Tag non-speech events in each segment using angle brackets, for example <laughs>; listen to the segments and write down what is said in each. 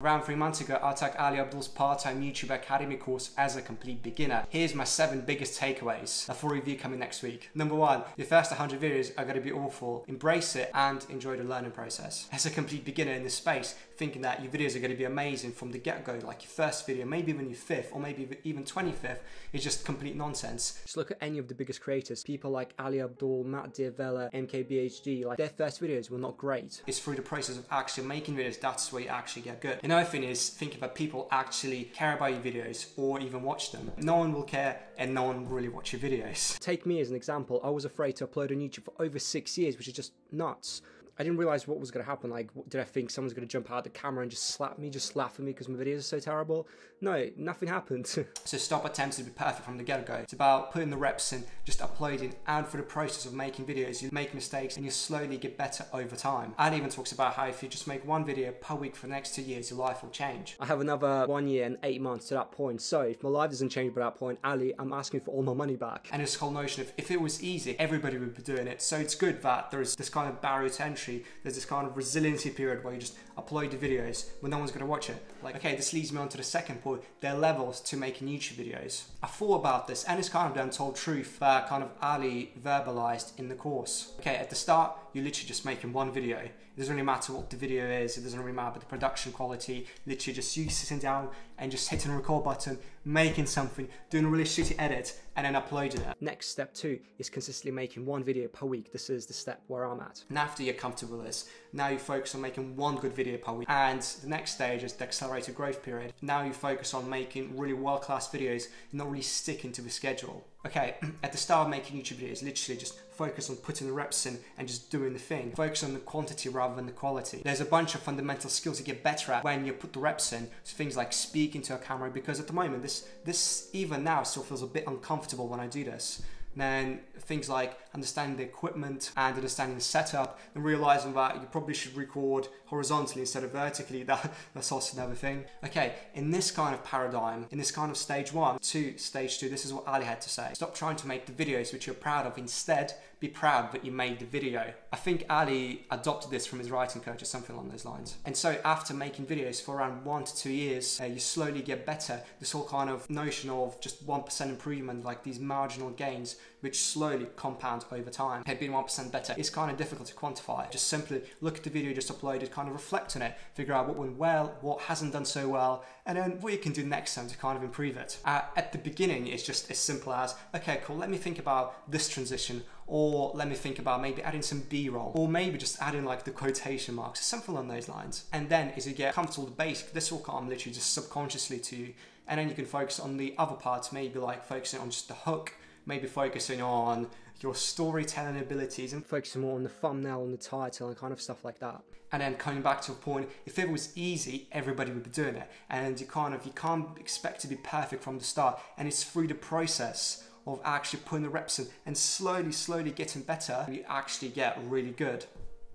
Around three months ago, I took Ali Abdaal's part-time YouTube Academy course as a complete beginner. Here's my seven biggest takeaways. A full review coming next week. Number one, your first 100 videos are going to be awful. Embrace it and enjoy the learning process. As a complete beginner in this space, thinking that your videos are going to be amazing from the get-go, like your first video, maybe even your fifth, or maybe even 25th, is just complete nonsense. Just look at any of the biggest creators. People like Ali Abdaal, Matt D'Avella, MKBHD, like their first videos were not great. It's through the process of actually making videos that's where you actually get good. Another thing is thinking that people actually care about your videos or even watch them. No one will care and no one will really watch your videos. Take me as an example. I was afraid to upload on YouTube for over six years, which is just nuts. I didn't realize what was going to happen. Like, did I think someone's going to jump out of the camera and just slap me, just laugh at me because my videos are so terrible? No, nothing happened. <laughs> so stop attempting to be perfect from the get-go. It's about putting the reps in, just uploading, and for the process of making videos, you make mistakes and you slowly get better over time. And even talks about how if you just make one video per week for the next two years, your life will change. I have another one year and eight months to that point. So if my life doesn't change by that point, Ali, I'm asking for all my money back. And this whole notion of if it was easy, everybody would be doing it. So it's good that there's this kind of barrier to entry. There's this kind of resiliency period where you just upload the videos when no one's going to watch it. Like, okay, this leads me on to the second point. There are levels to making YouTube videos. I thought about this and it's kind of the untold truth that kind of Ali verbalized in the course. Okay, at the start, you're literally just making one video. It doesn't really matter what the video is, it doesn't really matter the production quality, literally just you sitting down and just hitting a record button, making something, doing a really shitty edit, and then uploading it. Next step two is consistently making one video per week. This is the step where I'm at. And after you're comfortable with this, now you focus on making one good video per week. And the next stage is the accelerated growth period. Now you focus on making really world-class videos, not really sticking to the schedule. Okay, <clears throat> at the start of making YouTube videos, literally just focus on putting the reps in and just doing the thing. Focus on the quantity rather than the quality. There's a bunch of fundamental skills you get better at when you put the reps in. So things like speaking to a camera, because at the moment, this, this even now still feels a bit uncomfortable when I do this then things like understanding the equipment and understanding the setup and realizing that you probably should record horizontally instead of vertically. <laughs> That that's also another thing. Okay in this kind of paradigm in this kind of stage one to stage two this is what ali had to say. Stop trying to make the videos which you're proud of. Instead be proud that you made the video. I think ali adopted this from his writing coach or something along those lines. And so after making videos for around one to two years uh, you slowly get better. This whole kind of notion of just 1% improvement like these marginal gains which slowly compound over time. Had been 1% better. It's kind of difficult to quantify. Just simply look at the video just uploaded, kind of reflect on it, figure out what went well, what hasn't done so well, and then what you can do next time to kind of improve it. Uh, at the beginning, it's just as simple as, okay, cool, let me think about this transition, or let me think about maybe adding some B-roll, or maybe just adding like the quotation marks, something along those lines. And then as you get comfortable with the basic, this will come literally just subconsciously to you, and then you can focus on the other parts, maybe like focusing on just the hook, maybe focusing on your storytelling abilities and focusing more on the thumbnail and the title and kind of stuff like that. And then coming back to a point, if it was easy, everybody would be doing it. And you kind of you can't expect to be perfect from the start. And it's through the process of actually putting the reps in and slowly, slowly getting better, you actually get really good.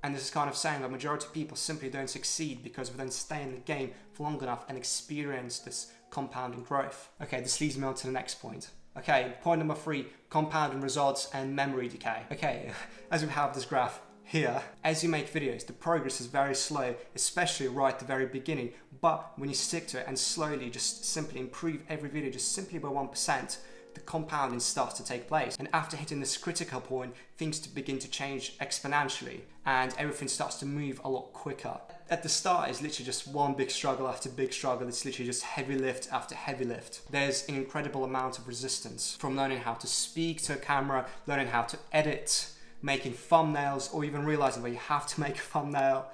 And this is kind of saying that majority of people simply don't succeed because we don't stay in the game for long enough and experience this compounding growth. Okay, this leads me on to the next point. Okay, point number three, compounding results and memory decay. Okay, <laughs> as we have this graph here, as you make videos, the progress is very slow, especially right at the very beginning. But when you stick to it and slowly just simply improve every video just simply by 1%, the compounding starts to take place. And after hitting this critical point, things begin to change exponentially and everything starts to move a lot quicker. At the start, it's literally just one big struggle after big struggle. It's literally just heavy lift after heavy lift. There's an incredible amount of resistance from learning how to speak to a camera, learning how to edit, making thumbnails, or even realizing that you have to <laughs> make a thumbnail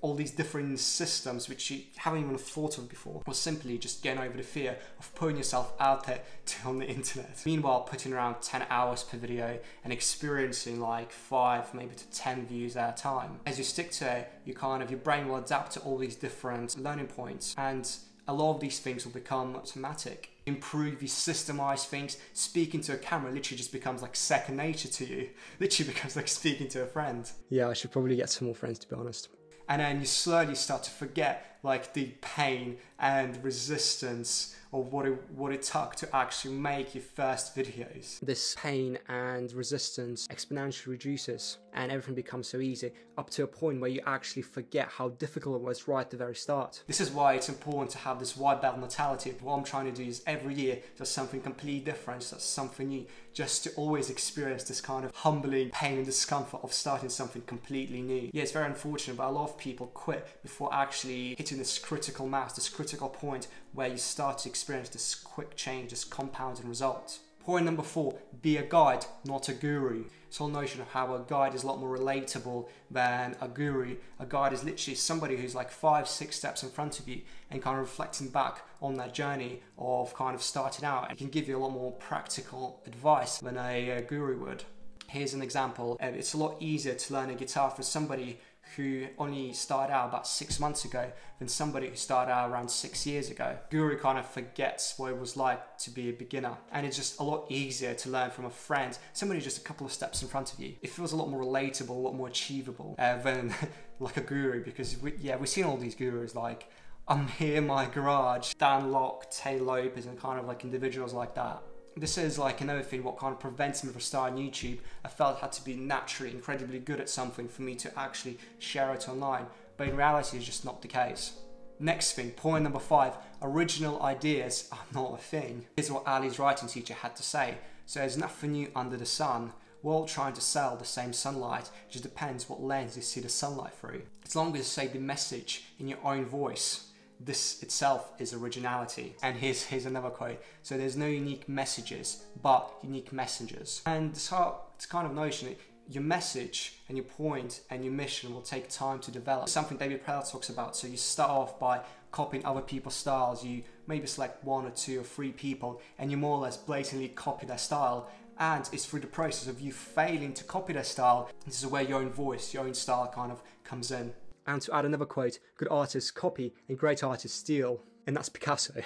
all these different systems which you haven't even thought of before, or simply just getting over the fear of putting yourself out there <laughs> on the internet. Meanwhile, putting around 10 hours per video and experiencing like five, maybe to 10 views at a time. As you stick to it, you kind of, your brain will adapt to all these different learning points and a lot of these things will become automatic. Improve, you systemize things. Speaking to a camera literally just becomes like second nature to you. <laughs> Literally becomes like speaking to a friend. Yeah, I should probably get some more friends to be honest and then you slowly start to forget like the pain and resistance of what it what it took to actually make your first videos. This pain and resistance exponentially reduces and everything becomes so easy up to a point where you actually forget how difficult it was right at the very start. This is why it's important to have this white belt mentality. What I'm trying to do is every year just something completely different, just something new, just to always experience this kind of humbling pain and discomfort of starting something completely new. Yeah, it's very unfortunate, but a lot of people quit before actually hitting this critical mass, this critical point where you start to experience this quick change, this compounding result. Point number four, be a guide, not a guru. This whole notion of how a guide is a lot more relatable than a guru. A guide is literally somebody who's like five, six steps in front of you and kind of reflecting back on that journey of kind of starting out and can give you a lot more practical advice than a, a guru would. Here's an example. Uh, it's a lot easier to learn a guitar for somebody who only started out about six months ago than somebody who started out around six years ago. Guru kind of forgets what it was like to be a beginner, and it's just a lot easier to learn from a friend, somebody just a couple of steps in front of you. It feels a lot more relatable, a lot more achievable uh, than <laughs> like a guru because we, yeah, we've seen all these gurus like I'm here in my garage, Dan Lok, Tai Lopez, and kind of like individuals like that this is like another thing what kind of prevents me from starting YouTube. I felt I had to be naturally incredibly good at something for me to actually share it online, but in reality it's just not the case. Next thing, point number five, original ideas are not a thing. Here's what Ali's writing teacher had to say. So there's nothing new under the sun. We're all trying to sell the same sunlight, it just depends what lens you see the sunlight through. As long as you say the message in your own voice, this itself is originality. And here's, here's another quote. So there's no unique messages, but unique messengers. And this, this kind of notion, your message and your point and your mission will take time to develop. Something David Perell talks about. So you start off by copying other people's styles. You maybe select one or two or three people and you more or less blatantly copy their style. And it's through the process of you failing to copy their style, this is where your own voice, your own style kind of comes in. And to add another quote, good artists copy and great artists steal. And that's Picasso. <laughs>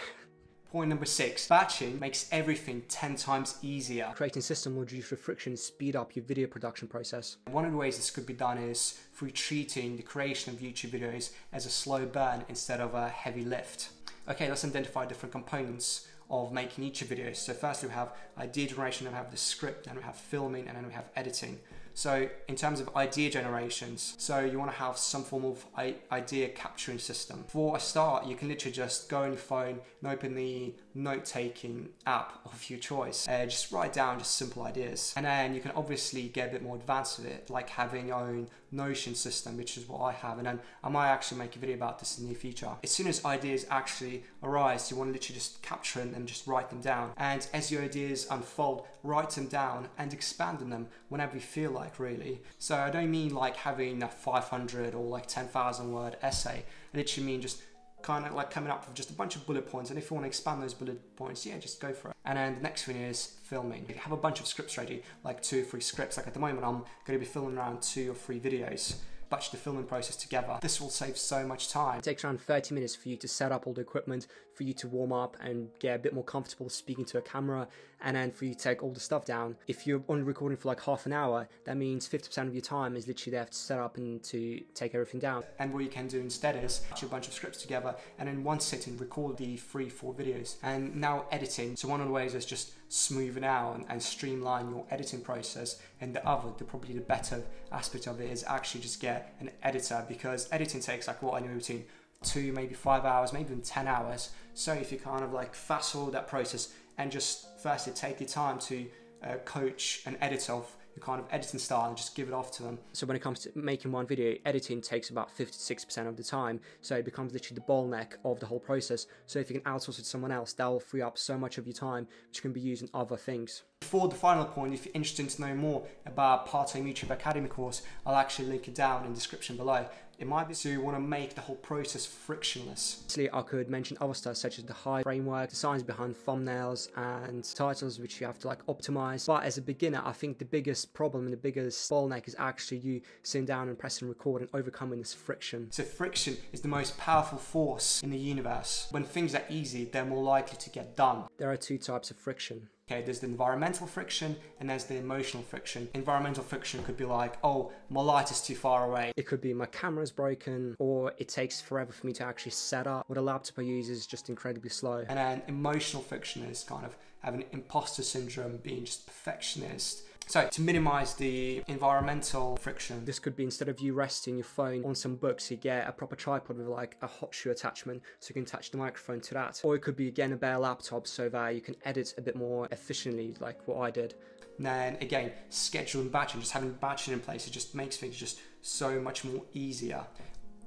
Point number six, batching makes everything 10 times easier. Creating system will reduce the friction and speed up your video production process. One of the ways this could be done is through treating the creation of YouTube videos as a slow burn instead of a heavy lift. Okay, let's identify different components of making YouTube videos. So first we have idea generation, then we have the script, then we have filming, and then we have editing. So in terms of idea generations, so you want to have some form of idea capturing system. For a start, you can literally just go on your phone and open the note-taking app of your choice. Uh, just write down just simple ideas. And then you can obviously get a bit more advanced with it, like having your own Notion system, which is what I have. And then I might actually make a video about this in the near future. As soon as ideas actually arise, you want to literally just capture them and just write them down. And as your ideas unfold, write them down and expand on them whenever you feel like, really. So I don't mean like having a 500 or like 10,000 word essay. I literally mean just kind of like coming up with just a bunch of bullet points. And if you want to expand those bullet points, yeah, just go for it. And then the next thing is filming. You have a bunch of scripts ready, like two or three scripts. Like at the moment, I'm going to be filming around two or three videos batch the filming process together. This will save so much time. It takes around 30 minutes for you to set up all the equipment, for you to warm up and get a bit more comfortable speaking to a camera, and then for you to take all the stuff down. If you're only recording for like half an hour, that means 50% of your time is literally there to set up and to take everything down. And what you can do instead is batch a bunch of scripts together and in one sitting record the three, four videos. And now editing. So one of the ways is just smoothing out and, and streamline your editing process. And the other, the probably the better aspect of it is actually just get an editor because editing takes like what anywhere between two, maybe five hours, maybe even 10 hours. So if you kind of like fast forward that process and just firstly take your time to uh, coach and edit of your kind of editing style and just give it off to them. So when it comes to making one video, editing takes about 56% of the time. So it becomes literally the bottleneck of the whole process. So if you can outsource it to someone else, that will free up so much of your time, which can be used in other things. For the final point, if you're interested to know more about part-time YouTube Academy course, I'll actually link it down in the description below. It might be so you want to make the whole process frictionless. Actually, I could mention other stuff such as the high framework, the science behind thumbnails and titles which you have to like optimize. But as a beginner, I think the biggest problem and the biggest bottleneck is actually you sitting down and pressing record and overcoming this friction. So friction is the most powerful force in the universe. When things are easy, they're more likely to get done. there are two types of friction. Okay, there's the environmental friction and there's the emotional friction. Environmental friction could be like, oh, my light is too far away. It could be my camera's broken or it takes forever for me to actually set up What a laptop I use is just incredibly slow. And then emotional friction is kind of having imposter syndrome, being just perfectionist, so to minimize the environmental friction, this could be instead of you resting your phone on some books, you get a proper tripod with like a hot shoe attachment so you can attach the microphone to that. Or it could be again a bare laptop so that you can edit a bit more efficiently like what I did. And then again, scheduling batching, just having batching in place, it just makes things just so much more easier.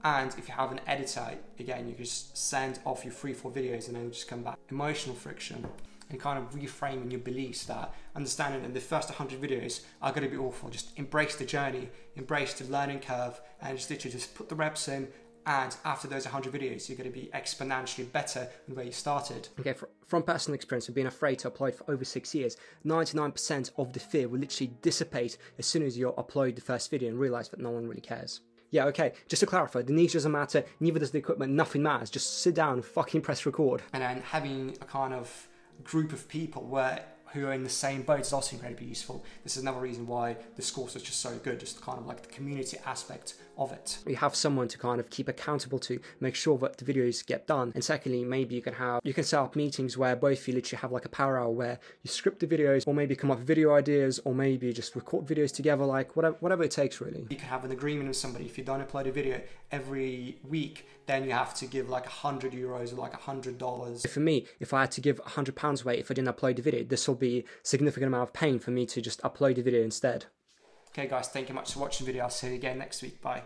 And if you have an editor, again, you can just send off your three, four videos and then just come back. Emotional friction and kind of reframing your beliefs that understanding that the first 100 videos are going to be awful. Just embrace the journey, embrace the learning curve, and just literally just put the reps in. And after those 100 videos, you're going to be exponentially better than where you started. Okay, from personal experience of being afraid to upload for over six years, 99% of the fear will literally dissipate as soon as you upload the first video and realize that no one really cares. Yeah, okay, just to clarify, the niche doesn't matter, neither does the equipment, nothing matters. Just sit down fucking press record. And then having a kind of group of people where who are in the same boat is also incredibly useful. This is another reason why this course is just so good, just kind of like the community aspect of it. You have someone to kind of keep accountable to, make sure that the videos get done. And secondly, maybe you can have, you can set up meetings where both you literally have like a power hour where you script the videos or maybe come up with video ideas or maybe just record videos together, like whatever, whatever it takes really. You can have an agreement with somebody. If you don't upload a video every week, then you have to give like a hundred euros or like a hundred dollars. For me, if I had to give a hundred pounds away if I didn't upload the video, this will be significant amount of pain for me to just upload a video instead. Okay guys, thank you much for watching the video. I'll see you again next week. Bye.